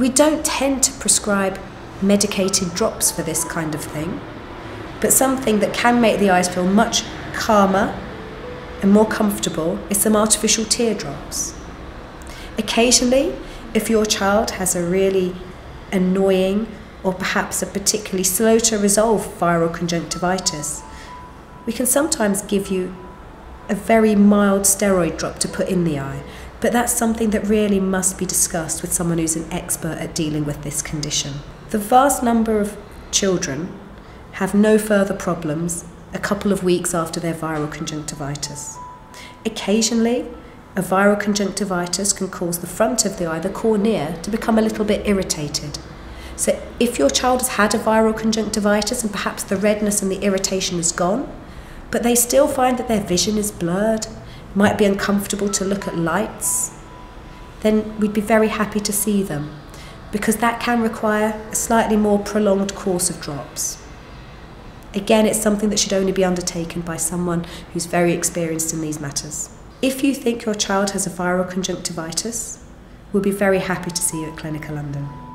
We don't tend to prescribe medicated drops for this kind of thing, but something that can make the eyes feel much calmer and more comfortable is some artificial teardrops. Occasionally, if your child has a really annoying or perhaps a particularly slow to resolve viral conjunctivitis, we can sometimes give you a very mild steroid drop to put in the eye, but that's something that really must be discussed with someone who's an expert at dealing with this condition. The vast number of children have no further problems a couple of weeks after their viral conjunctivitis. Occasionally, a viral conjunctivitis can cause the front of the eye, the cornea, to become a little bit irritated. So if your child has had a viral conjunctivitis and perhaps the redness and the irritation is gone, but they still find that their vision is blurred, might be uncomfortable to look at lights, then we'd be very happy to see them because that can require a slightly more prolonged course of drops. Again, it's something that should only be undertaken by someone who's very experienced in these matters. If you think your child has a viral conjunctivitis, we'll be very happy to see you at Clinica London.